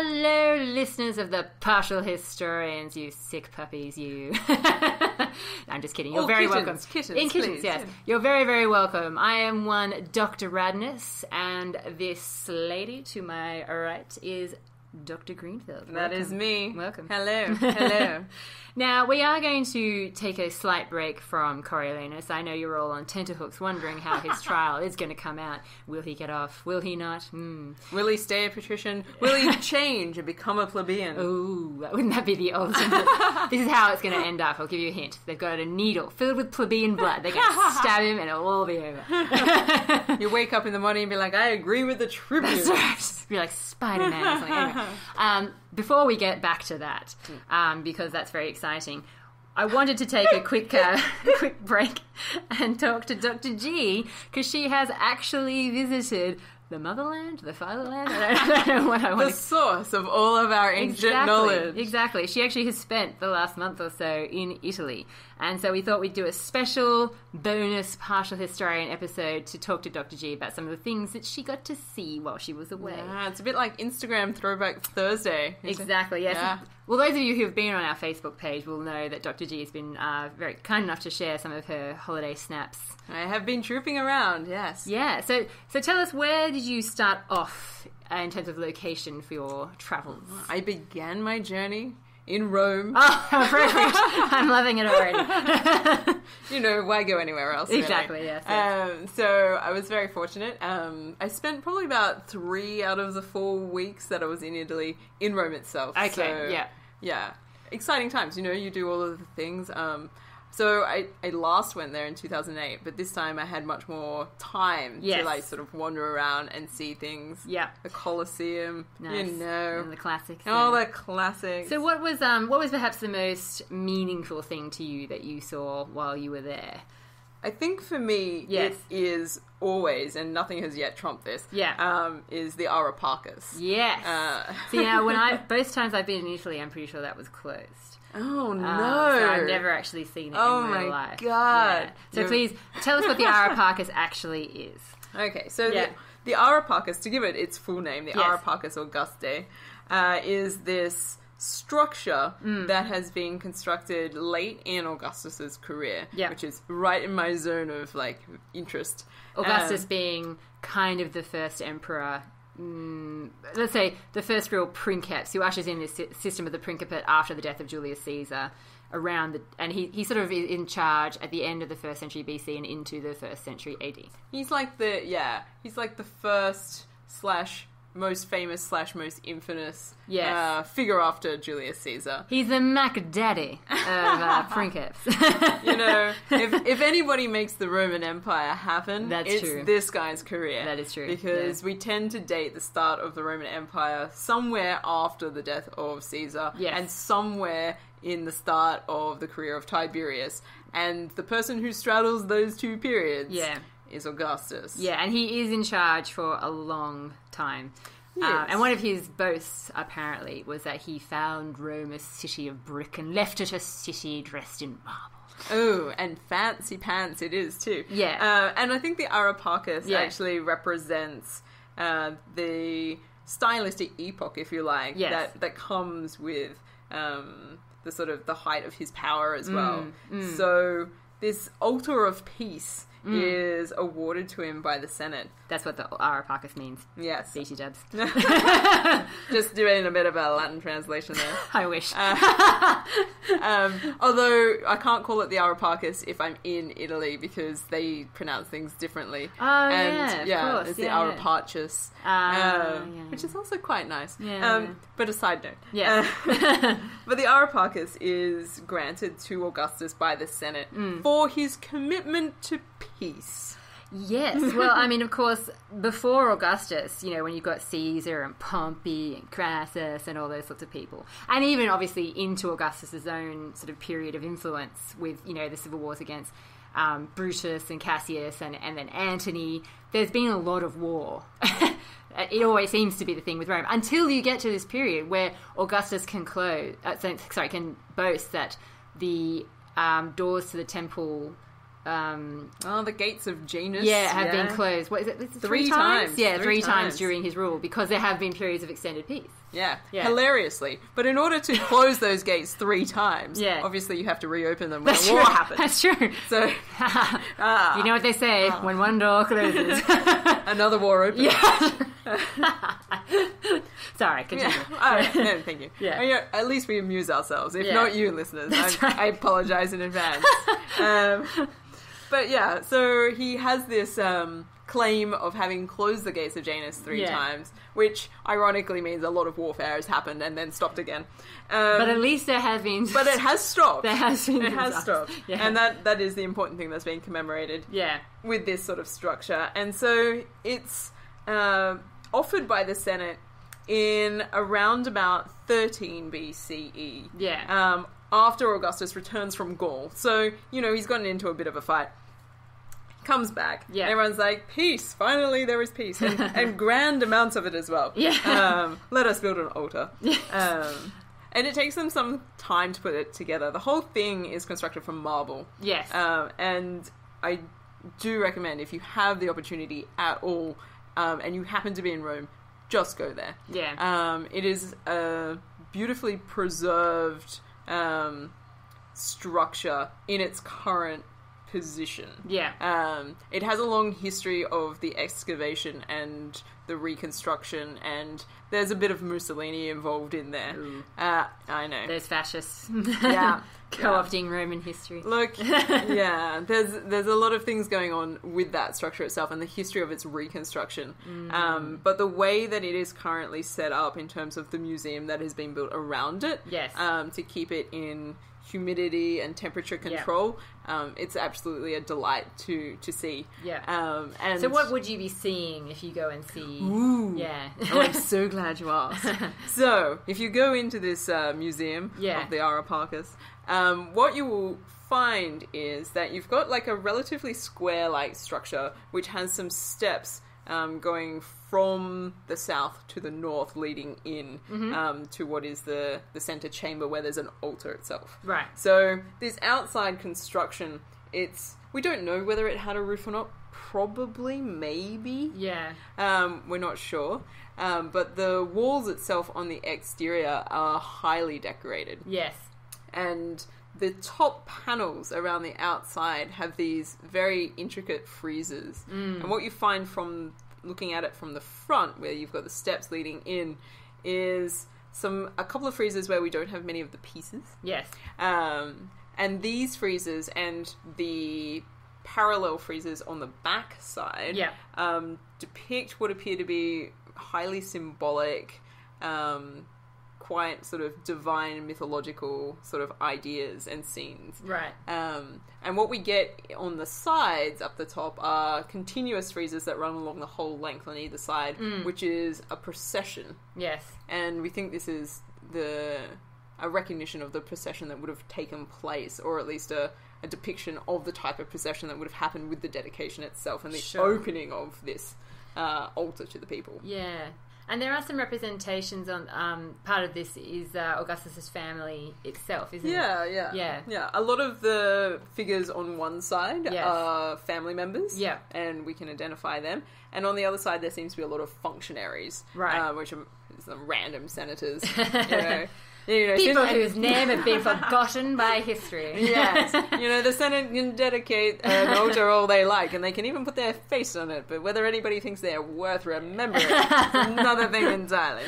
Hello, listeners of the Partial Historians, you sick puppies, you. I'm just kidding. You're Or very kittens, welcome. kittens, In kittens, please, yes. yeah. You're very, very welcome. I am one Dr. Radness, and this lady to my right is Dr. Greenfield. That is me. Welcome. Hello. Hello. Now, we are going to take a slight break from Coriolanus. I know you're all on tenterhooks wondering how his trial is going to come out. Will he get off? Will he not? Hmm. Will he stay a patrician? Will he change and become a plebeian? Ooh, wouldn't that be the ultimate? this is how it's going to end up. I'll give you a hint. They've got a needle filled with plebeian blood. They're going to stab him and it'll all be over. You wake up in the morning and be like, I agree with the tribune. That's right. Be like Spider Man or something. Anyway, um, before we get back to that, um, because that's very exciting, I wanted to take a quick, uh, quick break and talk to Dr. G because she has actually visited the motherland, the fatherland. I don't, I don't know what I want The source of all of our ancient Exactly, knowledge. Exactly. She actually has spent the last month or so in Italy. And so we thought we'd do a special bonus partial historian episode to talk to Dr. G about some of the things that she got to see while she was away. Yeah, it's a bit like Instagram Throwback Thursday. Exactly, yes. Yeah. Well, those of you who have been on our Facebook page will know that Dr. G has been uh, very kind enough to share some of her holiday snaps. I have been trooping around, yes. Yeah, so so tell us where did you start off uh, in terms of location for your travels? I began my journey in Rome. Oh, perfect! I'm loving it already. You know, why go anywhere else? really? Exactly, yes, yes. Um, so I was very fortunate. Um, I spent probably about three out of the four weeks that I was in Italy in Rome itself. Okay, So, yeah. yeah, exciting times. You know, you do all of the things. Um, so I, I last went there in 2008, but this time I had much more time Yes. to like sort of wander around and see things. Yeah. the Colosseum, Nice. you know, And the classics. all the classics. So what was um what was perhaps the most meaningful thing to you that you saw while you were there? I think for me, Yes. it is always, and nothing has yet trumped this. Yeah. um, is the Ara Pacis. Yes. Uh, so yeah, when I both times I've been in Italy, I'm pretty sure that was closed. oh no! Um, so I've never actually seen it Oh in real my life. Oh god. Yeah. So You're- please tell us what the Ara Pacis actually is. Okay, so Yeah. the, the Ara Pacis, to give it its full name, the Yes. Ara Pacis Augustae, uh, is this structure Mm. that has been constructed late in Augustus's career, Yeah. which is right in my zone of like interest. Augustus Um, being kind of the first emperor. Mm, let's say the first real princeps who ushers in this system of the principate after the death of Julius Caesar around the and he, he sort of is in charge at the end of the first century BC and into the first century AD. He's like the yeah, he's like the first slash most famous slash most infamous Yes. uh, figure after Julius Caesar. He's the Mac Daddy of uh, princeps. You know, if if anybody makes the Roman Empire happen, That's it's true. this guy's career. That is true, because yeah. we tend to date the start of the Roman Empire somewhere after the death of Caesar, Yes. and somewhere in the start of the career of Tiberius, and the person who straddles those two periods, Yeah. Is Augustus. Yeah, and he is in charge for a long time. Uh, and one of his boasts, apparently, was that he found Rome a city of brick and left it a city dressed in marble. Oh, and fancy pants it is too. Yeah. Uh, and I think the Ara Pacis Yeah. actually represents uh, the stylistic epoch, if you like, Yes. that that comes with um, the sort of the height of his power as well. Mm, So this altar of peace is awarded to him by the Senate. That's what the Ara Pacis means. Yes. BT dubs. Just doing a bit of a Latin translation there. I wish. Um, although I can't call it the Ara Pacis if I'm in Italy because they pronounce things differently. Oh, and yeah, of course, it's yeah, the yeah. Ara Pacis, Ah, um, yeah. which is also quite nice. Yeah. Um, but a side note. Yeah. Uh, but the Ara Pacis is granted to Augustus by the Senate Mm. for his commitment to peace. Yes. Well, I mean, of course, before Augustus, you know, when you've got Caesar and Pompey and Crassus and all those sorts of people, and even obviously into Augustus's own sort of period of influence with, you know, the civil wars against um, Brutus and Cassius and, and then Antony, there's been a lot of war. it always seems to be the thing with Rome until you get to this period where Augustus can close, uh, sorry, can boast that the um, doors to the temple um, Oh, the gates of Janus. yeah, have been closed. What is it? Is it Three times. Yeah, Three three, times. times. during his rule because there have been periods of extended peace. Yeah. Yeah. hilariously. But in order to close those gates three times, Yeah. obviously you have to reopen them when That's a war true. happens. That's true. So, ah, you know what they say when one door closes. another war opens. yeah. Sorry, continue. Yeah. Oh, no, thank you. Yeah. Yeah, At least we amuse ourselves. If Yeah. not you, listeners, That's I, right. I apologize in advance. um, but yeah, so he has this um, claim of having closed the gates of Janus three Yeah. times, which ironically means a lot of warfare has happened and then stopped again. Um, But at least there have been. but it has stopped. There has been It has stopped, Yeah. and that that is the important thing that's being commemorated yeah. with this sort of structure. And so it's uh, offered by the Senate in around about 13 BCE. Yeah. Um, after Augustus returns from Gaul. So, you know, he's gotten into a bit of a fight. Comes back. Yeah. Everyone's like, peace. Finally, there is peace. And, and grand amounts of it as well. Yeah. Um, let us build an altar. Yes. Um, and it takes them some time to put it together. The whole thing is constructed from marble. yes. Um, and I do recommend if you have the opportunity at all um, and you happen to be in Rome, just go there. yeah. Um, it is a beautifully preserved um, structure in its current position. yeah. Um, it has a long history of the excavation and the reconstruction, and there's a bit of Mussolini involved in there. Uh, I know. There's fascists. Yeah. Co-opting Roman history. Look, yeah, there's there's a lot of things going on with that structure itself and the history of its reconstruction. Mm. Um, but the way that it is currently set up in terms of the museum that has been built around it, Yes. um, to keep it in humidity and temperature control, um, it's absolutely a delight to to see. Yeah. Um, and So what would you be seeing if you go and see? Ooh. Yeah. Oh, I'm so glad you asked. so, if you go into this uh, museum Yeah. of the Ara Pacis, um, what you will find is that you've got like a relatively square-like structure which has some steps um, going from the south to the north, leading in Mm-hmm. um, to what is the the center chamber where there's an altar itself. right. So this outside construction, it's we don't know whether it had a roof or not. Probably, maybe. Yeah. Um, we're not sure. Um, but the walls itself on the exterior are highly decorated. Yes. And the top panels around the outside have these very intricate friezes. And what you find from looking at it from the front, where you've got the steps leading in, is some a couple of friezes where we don't have many of the pieces. Yes. Um, and these freezers and the parallel freezers on the back side Yeah. um, depict what appear to be highly symbolic, um, quite sort of divine mythological sort of ideas and scenes. Right. Um, and what we get on the sides up the top are continuous freezers that run along the whole length on either side, which is a procession Yes. and we think this is the a recognition of the procession that would have taken place, or at least a, a depiction of the type of procession that would have happened with the dedication itself and the Sure. opening of this uh, altar to the people. Yeah. And there are some representations on. Um, part of this is uh, Augustus's family itself, isn't Yeah, it? yeah, Yeah. yeah. A lot of the figures on one side Yes. are family members, Yeah. and we can identify them. And on the other side, there seems to be a lot of functionaries, Right. uh, which are some random senators. you know, you know, People whose name have been forgotten by history. Yes, you know the Senate can dedicate an altar all they like, and they can even put their face on it. But whether anybody thinks they're worth remembering is another thing entirely.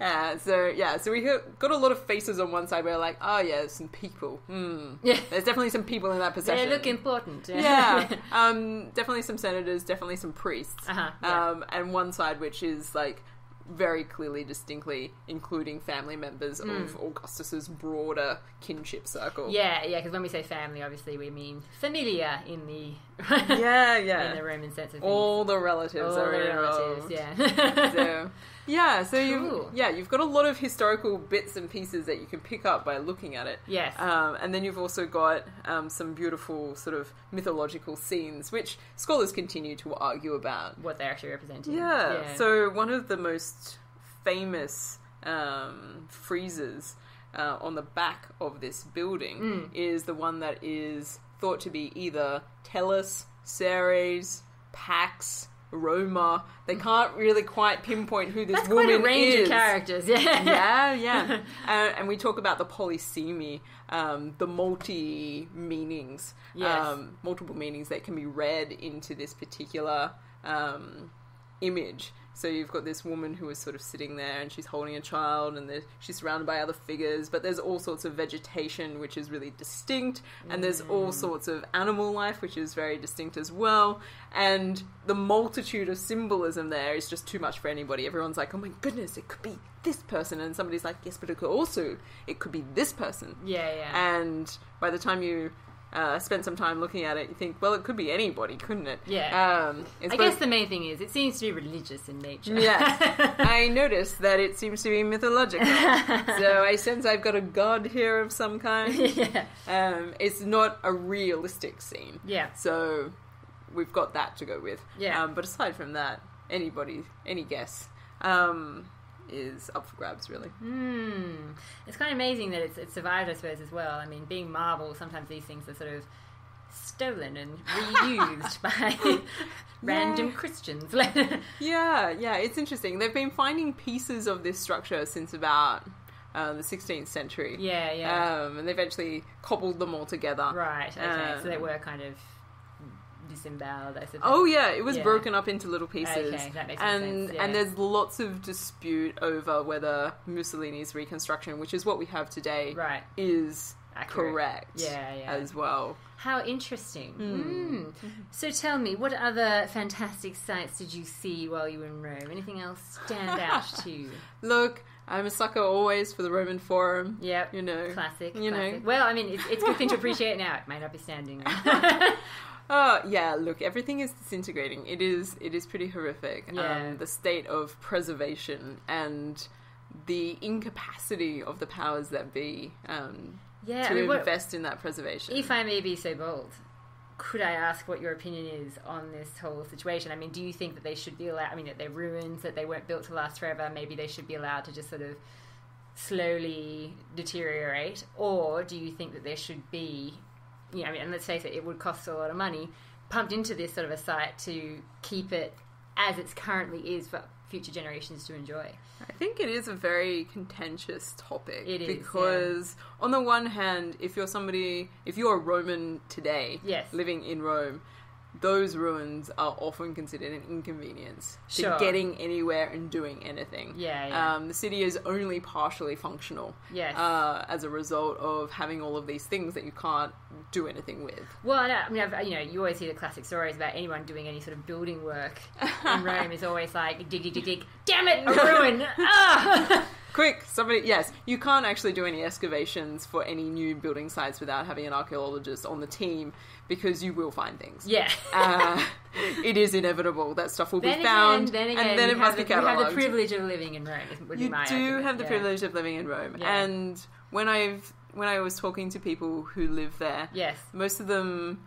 Uh, so yeah, so we got a lot of faces on one side. Where we're like, oh yeah, some people. Hmm. Yeah. There's definitely some people in that They look important. yeah, um, definitely some senators, definitely some priests, Uh-huh, yeah. um, and one side which is like very clearly, distinctly including family members of mm. Augustus's broader kinship circle. Yeah, yeah, because when we say family, obviously we mean familia in the yeah, yeah. in yeah. the Roman sense of things. All the relatives All are the involved. relatives, yeah. So, yeah, so you Cool. yeah you've got a lot of historical bits and pieces that you can pick up by looking at it. yes. Um, and then you've also got um, some beautiful sort of mythological scenes, which scholars continue to argue about. what they're actually representing. Yeah. So one of the most famous um, friezes uh, on the back of this building Mm. is the one that is thought to be either Tellus, Ceres, Pax, Roma. They can't really quite pinpoint who this That's woman quite a range is. of characters. Yeah. yeah, yeah. uh, and we talk about the polysemy, um, the multi meanings, Yes. um, multiple meanings that can be read into this particular um, image. So you've got this woman who is sort of sitting there and she's holding a child and she's surrounded by other figures, but there's all sorts of vegetation which is really distinct, and there's all mm. sorts of animal life which is very distinct as well. And the multitude of symbolism there is just too much for anybody. Everyone's like, oh my goodness, it could be this person. And somebody's like, yes, but it could also, it could be this person. Yeah, yeah. And by the time you uh, spend some time looking at it, you think, well, it could be anybody, couldn't it? Yeah. Um, I guess the main thing is it seems to be religious in nature. yeah. I noticed that it seems to be mythological. so I sense I've got a god here of some kind. yeah. Um, it's not a realistic scene. Yeah. So we've got that to go with. Yeah. Um, but aside from that, anybody, any guess, um, is up for grabs, really. Hmm. It's kind of amazing that it's, it's survived, I suppose, as well. I mean, being Marvel, sometimes these things are sort of stolen and reused by random Christians. Yeah, yeah, it's interesting. They've been finding pieces of this structure since about uh, the 16th century. yeah, yeah. Um, and they've actually cobbled them all together. right, okay. so they um, were kind of disemboweled, I suppose. Oh yeah, it was Yeah. broken up into little pieces. Okay, that makes and sense, yeah. and there's lots of dispute over whether Mussolini's reconstruction, which is what we have today, Right. is Accurate. correct. Yeah, yeah. As well. How interesting. Hmm. Mm. So tell me, what other fantastic sights did you see while you were in Rome? Anything else stand out to you? Look, I'm a sucker always for the Roman Forum. Yep. You know. Classic. You know. Well, I mean, it's, it's a good thing to appreciate now. It may not be standing. Oh yeah, look, everything is disintegrating. It is it is pretty horrific. Yeah. Um, the state of preservation and the incapacity of the powers that be um, yeah, to I mean, what, invest in that preservation. if I may be so bold, could I ask what your opinion is on this whole situation? I mean, do you think that they should be allowed? I mean, that they're ruins, that they weren't built to last forever. Maybe they should be allowed to just sort of slowly deteriorate, or do you think that there should be, you know, I mean, and let's face it, it would cost a lot of money pumped into this sort of a site to keep it as it's currently is for future generations to enjoy. I think it is a very contentious topic. It is, because on the one hand, if you're somebody, if you're a Roman today, Yes. living in Rome, those ruins are often considered an inconvenience Sure. to getting anywhere and doing anything. Yeah, yeah. Um, the city is only partially functional. Yes. Uh, as a result of having all of these things that you can't do anything with. Well, I, mean, I've, you know, you always hear the classic stories about anyone doing any sort of building work in Rome is always like dig, dig, dig, dig. Damn it, a ruin! ah! Quick, somebody, yes, you can't actually do any excavations for any new building sites without having an archaeologist on the team because you will find things. yeah. Uh, it is inevitable that stuff will then be found, again, then again, and then it must have be the, you have the privilege of living in Rome. You do argument, have the yeah. privilege of living in Rome, Yeah. and when I've when I was talking to people who live there, Yes. most of them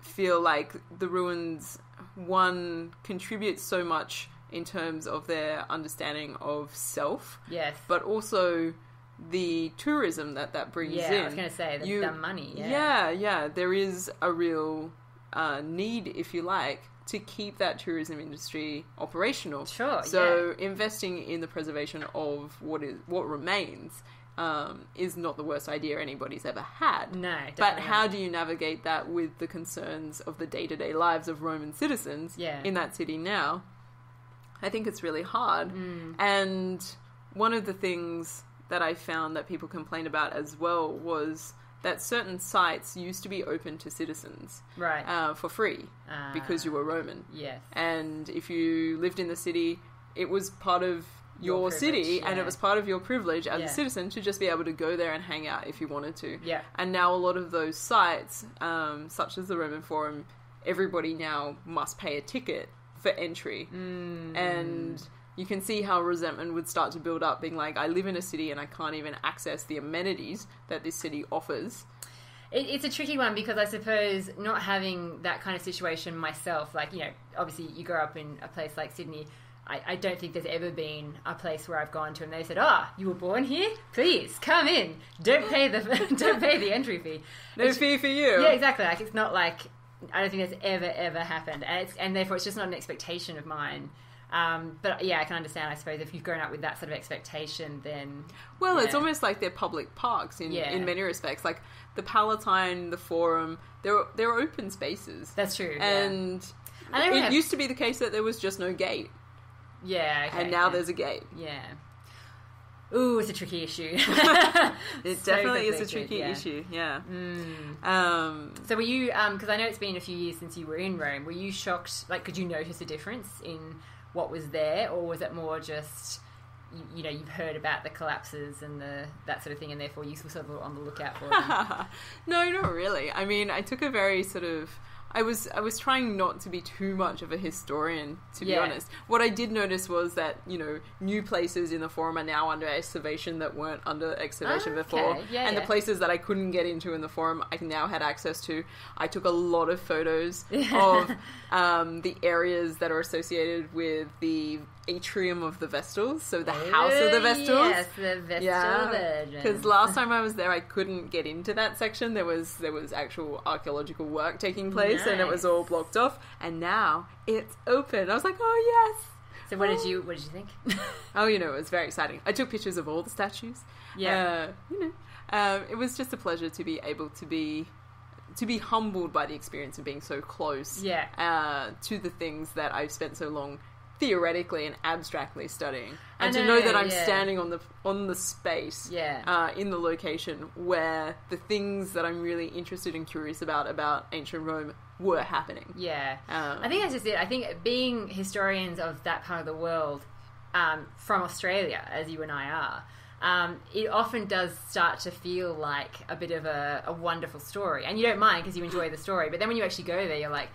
feel like the ruins one contributes so much in terms of their understanding of self, Yes. but also the tourism that that brings yeah, in. I was going to say the, You- the money. Yeah. yeah, yeah, there is a real uh, need, if you like, to keep that tourism industry operational. Sure. So investing in the preservation of what is what remains um, is not the worst idea anybody's ever had. No, But how do you navigate that with the concerns of the day to day lives of Roman citizens Yeah. in that city now? I think it's really hard. Mm. And one of the things that I found that people complained about as well was that certain sites used to be open to citizens right? uh, for free Ah, because you were Roman. yes. And if you lived in the city, it was part of your, Your city privilege, and it was part of your privilege as Yeah. a citizen to just be able to go there and hang out if you wanted to. Yeah. And now a lot of those sites, um, such as the Roman Forum, everybody now must pay a ticket for entry. Mm. And you can see how resentment would start to build up, being like, I live in a city and I can't even access the amenities that this city offers. It, it's a tricky one because I suppose not having that kind of situation myself, like, you know, obviously you grow up in a place like Sydney, I, I don't think there's ever been a place where I've gone to and they said, "Ah, you were born here. Please come in. Don't pay the don't pay the entry fee." No It's- fee for you. yeah, exactly. Like it's not like I don't think that's ever ever happened, and it's and therefore it's just not an expectation of mine. Um, but yeah, I can understand. I suppose if you've grown up with that sort of expectation, then Well, it's almost like they're public parks in, Yeah. in many respects. Like the Palatine, the Forum, they're they're open spaces. that's true. yeah. and I it have- used to be the case that there was just no gate, yeah, okay, and now yeah. there's a gate. yeah. Ooh, it's a tricky issue. It So definitely is a tricky yeah. issue. Yeah. Mm. Um, So were you? Because I know it's been a few years since you were in Rome. Were you shocked? Like, could you notice a difference in what was there, or was it more just you, you know you've heard about the collapses and the that sort of thing, and therefore you were sort of on the lookout for them? no, not really. I mean, I took a very sort of. I was I was trying not to be too much of a historian, to be honest. What I did notice was that you know new places in the forum are now under excavation that weren't under excavation Ah, before, okay. Yeah, and yeah. the places that I couldn't get into in the forum, I now had access to. I took a lot of photos of um, the areas that are associated with the atrium of the Vestals, so the house of the Vestals. Yes, the Vestal Yeah, Virgin. because last time I was there, I couldn't get into that section. There was there was actual archaeological work taking place, and it was all blocked off. And now it's open. I was like, oh yes. So what did you what did you think? Oh, you know, it was very exciting. I took pictures of all the statues. Yeah. uh, you know, um, it was just a pleasure to be able to be to be humbled by the experience of being so close. Yeah. uh, to the things that I've spent so long theoretically and abstractly studying, and to know, know that I'm yeah. standing on the on the space Yeah. uh, in the location where the things that I'm really interested and curious about about ancient Rome were happening. yeah. Um, I think that's just it. I think being historians of that part of the world um, from Australia, as you and I are, um, it often does start to feel like a bit of a, a wonderful story. And you don't mind because you enjoy the story. But then when you actually go there, you're like,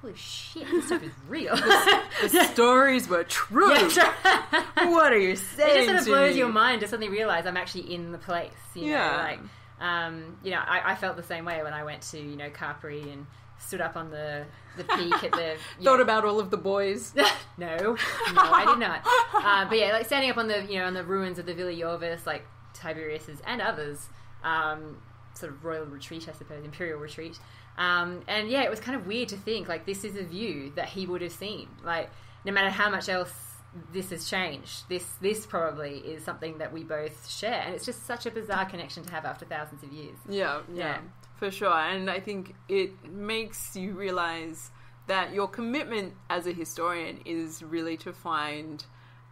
holy shit, this stuff is real. the stories were true. Yeah. What are you saying? it just sort of blows me? your mind to suddenly realize I'm actually in the place. You know, Yeah. like um, you know, I, I felt the same way when I went to you know Capri and stood up on the the peak at the Thought know- about all of the boys. no, no, I did not. Uh, but yeah, like standing up on the you know on the ruins of the Villa Jovis, like Tiberius's and others, um, sort of royal retreat, I suppose, imperial retreat. Um, and yeah, it was kind of weird to think like this is a view that he would have seen. Like no matter how much else this has changed, this this probably is something that we both share, and it's just such a bizarre connection to have after thousands of years. Yeah, yeah, Yeah. for sure. And I think it makes you realize that your commitment as a historian is really to find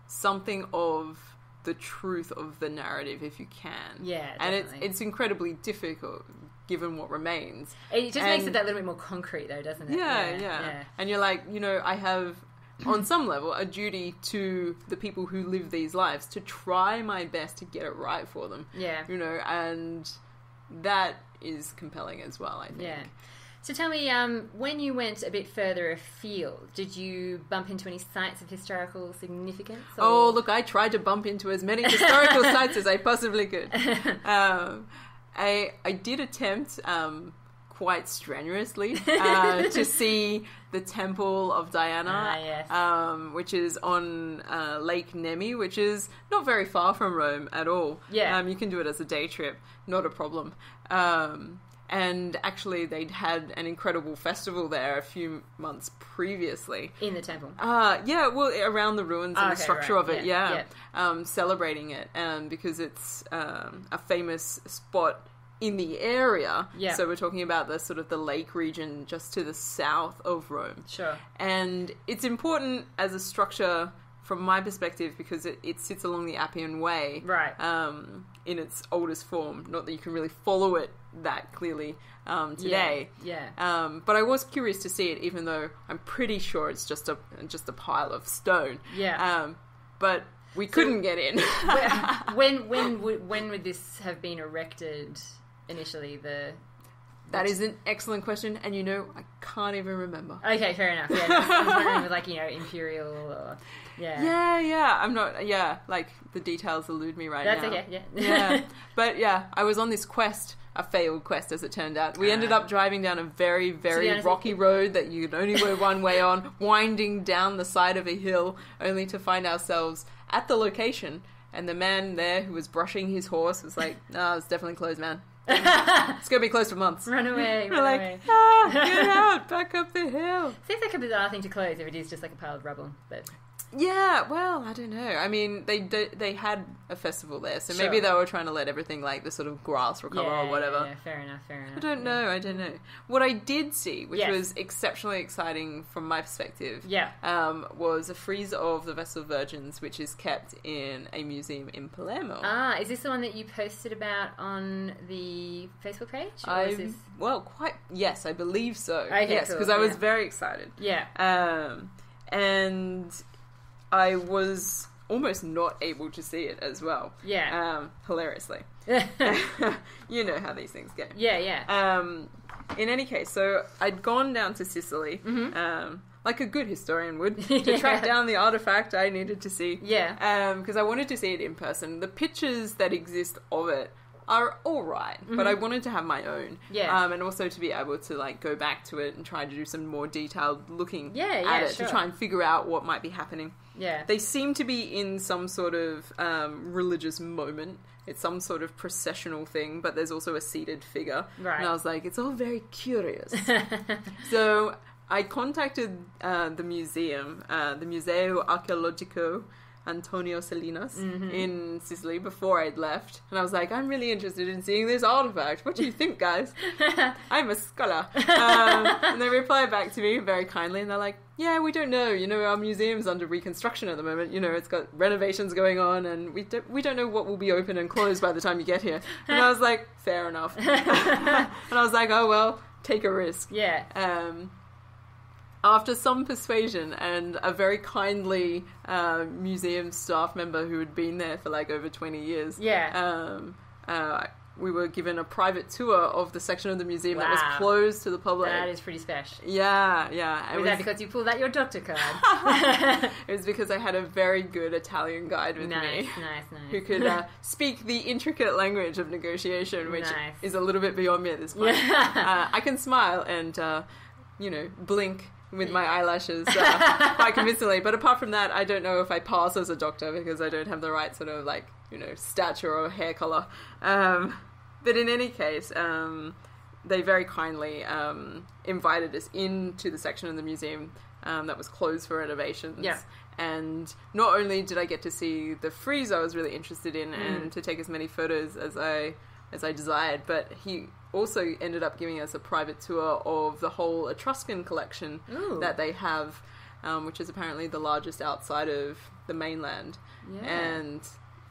something of the truth of the narrative if you can. Yeah, and it's it's incredibly difficult given what remains. It just makes it And- that little bit more concrete, though, doesn't it? Yeah, yeah, And you're like, you know, I have on some level a duty to the people who live these lives to try my best to get it right for them. yeah. You know, and that is compelling as well, I think. Yeah. So tell me, um, when you went a bit further afield, did you bump into any sites of historical significance? or- Oh, look, I tried to bump into as many historical sites as I possibly could. Um, I I did attempt um, quite strenuously uh, to see the Temple of Diana, Ah, yes. um, which is on uh, Lake Nemi, which is not very far from Rome at all. Yeah. um, you can do it as a day trip, not a problem. Um, and actually, they'd had an incredible festival there a few months previously. in the temple. Uh, yeah, well, around the ruins and Ah, the okay, structure right, of it, yeah, yeah. Um, celebrating it, um, because it's um, a famous spot in the area. Yeah. So we're talking about the sort of the lake region just to the south of Rome. Sure. And it's important as a structure from my perspective because it, it sits along the Appian Way Right. um, in its oldest form. Not that you can really follow it that clearly um, today. Yeah. Um, but I was curious to see it, even though I'm pretty sure it's just a just a pile of stone. Yeah. Um, but we couldn't get in. when when would when would this have been erected initially? The That is an excellent question, and you know, I can't even remember. Okay, fair enough. Yeah, I was like you know imperial or yeah. Yeah, yeah. I'm not. Yeah, like the details elude me right That's now. That's okay. Yeah. yeah, but yeah, I was on this quest, a failed quest as it turned out. We ended Ah. up driving down a very, very honest- rocky road that you could only go one way on, winding down the side of a hill, only to find ourselves at the location. And the man there who was brushing his horse was like, "No, it's definitely closed, man. It's gonna be closed for months." Run away. We're Run like, away. ah, get out, back up the hill. Seems like a bizarre thing to close if it is just like a pile of rubble. But Yeah, well, I don't know. I mean, they do, they had a festival there, so maybe Sure. they were trying to let everything like the sort of grass recover or whatever. Yeah, fair enough. Fair enough. I don't know. I don't know. What I did see, which Yes. was exceptionally exciting from my perspective, Yeah. um, was a frieze of the Vestal Virgins, which is kept in a museum in Palermo. Ah, is this the one that you posted about on the Facebook page? Or I is this... well, quite yes, I believe so. Okay, yes, cool, because I was yeah. very excited. Yeah. Um, and I was almost not able to see it as well. Yeah. Um, hilariously. you know how these things go. yeah, yeah. Um, in any case, so I'd gone down to Sicily, Mhm. um, like a good historian would, to Yeah. track down the artifact I needed to see. yeah. Because I wanted to see it in person. The pictures that exist of it are all right, but I wanted to have my own. Mm-hmm. Yeah. Um, and also to be able to like go back to it and try to do some more detailed looking Yeah, at yeah, it sure. to try and figure out what might be happening. Yeah. They seem to be in some sort of um, religious moment. It's some sort of processional thing, but there's also a seated figure. Right. And I was like, it's all very curious. so I contacted uh, the museum, uh, the Museo Archeologico Antonio Salinas Mm-hmm. in Sicily before I'd left. And I was like, I'm really interested in seeing this artifact. What do you think, guys? I'm a scholar. Um, and they replied back to me very kindly, and they're like, "Yeah, we don't know. You know, our museum's under reconstruction at the moment. You know, it's got renovations going on, and we don't we don't know what will be open and closed by the time you get here." And I was like, "Fair enough." and I was like, "Oh well, take a risk." yeah. Um, after some persuasion and a very kindly uh, museum staff member who had been there for like over 20 years, Yeah. um, uh, we were given a private tour of the section of the museum that was closed to the public. That is pretty special. yeah, yeah. It Was was, that because you pulled out your doctor card? it was because I had a very good Italian guide with nice, me. nice, nice. Who could uh, speak the intricate language of negotiation, which Nice. is a little bit beyond me at this point. Yeah. uh, I can smile and, uh, you know, blink with my eyelashes uh, quite convincingly. But apart from that, I don't know if I pass as a doctor because I don't have the right sort of like, you know, stature or hair color. Um, but in any case, um, they very kindly um, invited us into the section of the museum um, that was closed for renovations. Yeah. And not only did I get to see the frieze I was really interested in Mm. and to take as many photos as I as I desired, but he also ended up giving us a private tour of the whole Etruscan collection Ooh. that they have, um, which is apparently the largest outside of the mainland. Yeah. And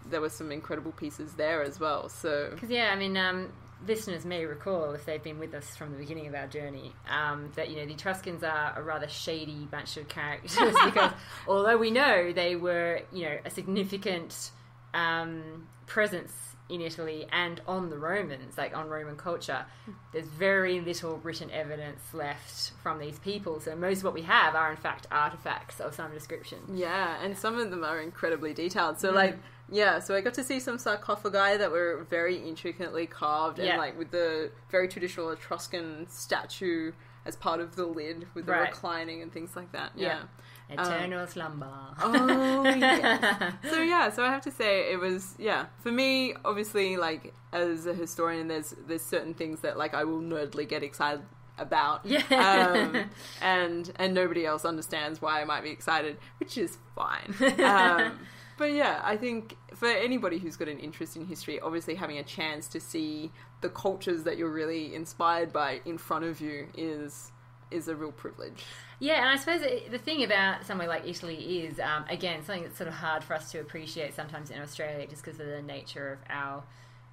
there were some incredible pieces there as well. So Because yeah, I mean, um, listeners may recall if they've been with us from the beginning of our journey um, that you know the Etruscans are a rather shady bunch of characters because although we know they were you know a significant um, presence in Italy and on the Romans, like on Roman culture, there's very little written evidence left from these people. So most of what we have are in fact artifacts of some description. Yeah, and some of them are incredibly detailed. Mm. So like yeah, so I got to see some sarcophagi that were very intricately carved Yeah. and like with the very traditional Etruscan statue as part of the lid with the Right. reclining and things like that. Yeah. Yeah. Eternal slumber. Oh yes. so yeah, so I have to say it was yeah for me. Obviously, like as a historian, there's there's certain things that like I will nerdly get excited about. Yeah. Um, and and nobody else understands why I might be excited, which is fine. Um, but yeah, I think for anybody who's got an interest in history, obviously having a chance to see the cultures that you're really inspired by in front of you is is a real privilege. Yeah, and I suppose it- the thing about somewhere like Italy is, um, again, something that's sort of hard for us to appreciate sometimes in Australia just because of the nature of our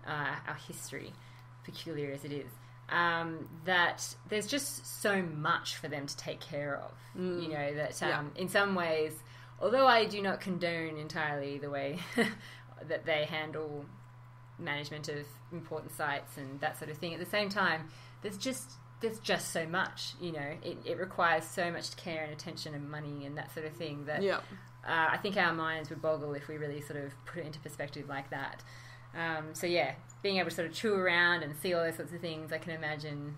uh, our history, peculiar as it is. Um, that there's just so much for them to take care of. You know that um, Yeah. in some ways, although I do not condone entirely the way that they handle management of important sites and that sort of thing. At the same time, there's just there's just so much. You know, it, it requires so much care and attention and money and that sort of thing that Yeah. uh, I think our minds would boggle if we really sort of put it into perspective like that. Um, so yeah, being able to sort of chew around and see all those sorts of things, I can imagine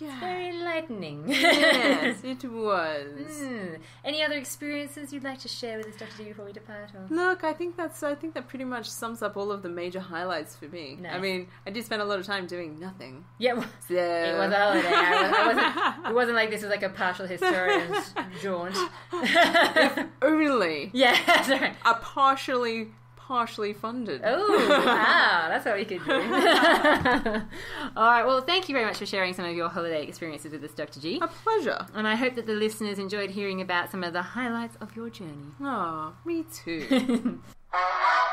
Yeah. very enlightening. yes, it was. Hmm. Any other experiences you'd like to share with us, Dr. D, before we depart? Or? Look, I think that's I think that pretty much sums up all of the major highlights for me. I mean, I did spend a lot of time doing nothing. Yeah, well, So it was a holiday. I, was, wasn't. It wasn't like this was like a partial historian's jaunt. only yeah, a partially partially funded. Oh, wow, that's what we could do. All right, well, thank you very much for sharing some of your holiday experiences with us, Dr. G. A pleasure. And I hope that the listeners enjoyed hearing about some of the highlights of your journey. Oh, me too.